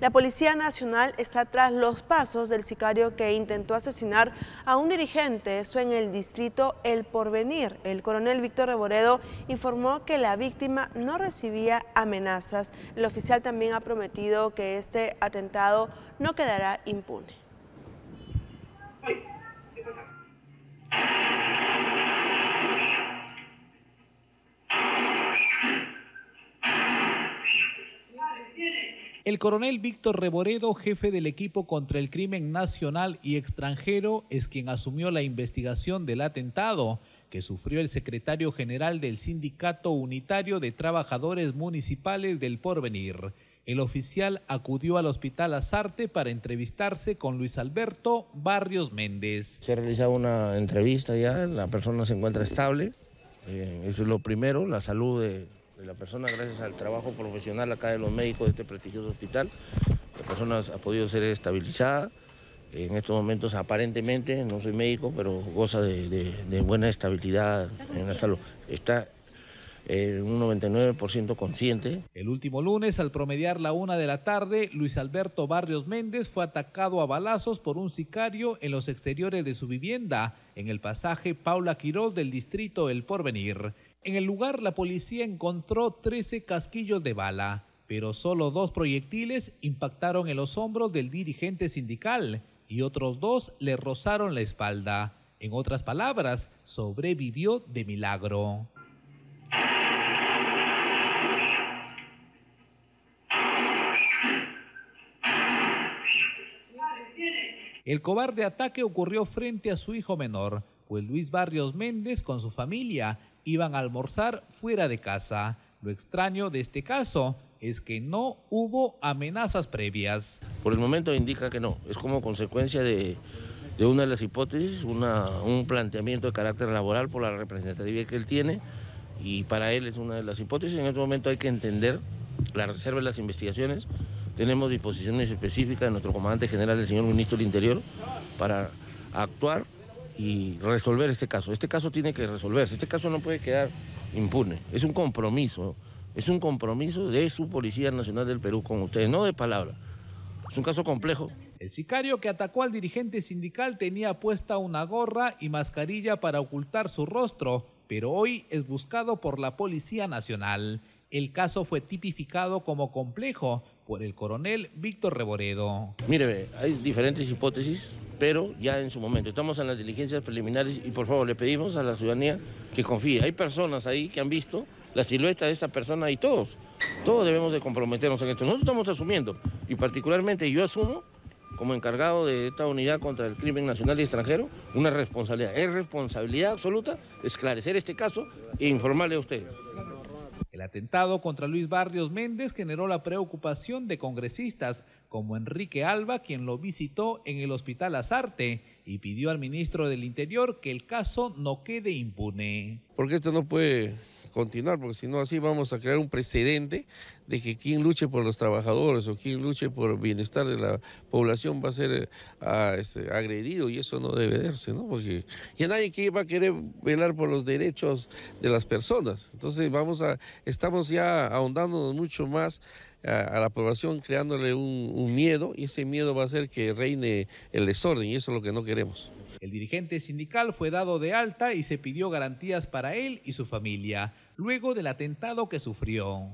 La Policía Nacional está tras los pasos del sicario que intentó asesinar a un dirigente, esto en el distrito El Porvenir. El coronel Víctor Reboredo informó que la víctima no recibía amenazas. El oficial también ha prometido que este atentado no quedará impune. El coronel Víctor Reboredo, jefe del equipo contra el crimen nacional y extranjero, es quien asumió la investigación del atentado que sufrió el secretario general del Sindicato Unitario de Trabajadores Municipales del Porvenir. El oficial acudió al Hospital Azarte para entrevistarse con Luis Alberto Barrios Méndez. Se ha realizado una entrevista ya, la persona se encuentra estable, eh, eso es lo primero, la salud de, la persona gracias al trabajo profesional acá de los médicos de este prestigioso hospital. La persona ha podido ser estabilizada. En estos momentos aparentemente, no soy médico, pero goza de, buena estabilidad en la salud. Está en un 99% consciente. El último lunes, al promediar la una de la tarde, Luis Alberto Barrios Méndez fue atacado a balazos por un sicario en los exteriores de su vivienda, en el pasaje Paula Quiroz del distrito El Porvenir. En el lugar la policía encontró 13 casquillos de bala, pero solo dos proyectiles impactaron en los hombros del dirigente sindical y otros dos le rozaron la espalda. En otras palabras, sobrevivió de milagro. El cobarde ataque ocurrió frente a su hijo menor, pues Luis Barrios Méndez con su familia iban a almorzar fuera de casa. Lo extraño de este caso es que no hubo amenazas previas. Por el momento indica que no, es como consecuencia de, una de las hipótesis, un planteamiento de carácter laboral por la representatividad que él tiene y para él es una de las hipótesis. En este momento hay que entender la reserva de las investigaciones. Tenemos disposiciones específicas de nuestro comandante general, el señor ministro del Interior, para actuar y resolver este caso. Este caso tiene que resolverse, este caso no puede quedar impune. Es un compromiso, es un compromiso de su Policía Nacional del Perú con ustedes, no de palabra. Es un caso complejo. El sicario que atacó al dirigente sindical tenía puesta una gorra y mascarilla para ocultar su rostro, pero hoy es buscado por la Policía Nacional. El caso fue tipificado como complejo por el coronel Víctor Reboredo. Mire, hay diferentes hipótesis, pero ya en su momento estamos en las diligencias preliminares y por favor le pedimos a la ciudadanía que confíe. Hay personas ahí que han visto la silueta de esta persona y todos, todos debemos de comprometernos en esto. Nosotros estamos asumiendo y particularmente yo asumo como encargado de esta unidad contra el crimen nacional y extranjero, una responsabilidad. Es responsabilidad absoluta esclarecer este caso e informarle a ustedes. El atentado contra Luis Barrios Méndez generó la preocupación de congresistas como Enrique Alba, quien lo visitó en el Hospital Azarte y pidió al ministro del Interior que el caso no quede impune. Porque esto no puede continuar, porque si no así vamos a crear un precedente de que quien luche por los trabajadores o quien luche por el bienestar de la población va a ser ah, este, agredido y eso no debe verse, ¿no? Porque ya nadie va a querer velar por los derechos de las personas. Entonces vamos a, estamos ya ahondándonos mucho más a, la población creándole un miedo y ese miedo va a hacer que reine el desorden y eso es lo que no queremos. El dirigente sindical fue dado de alta y se pidió garantías para él y su familia, luego del atentado que sufrió.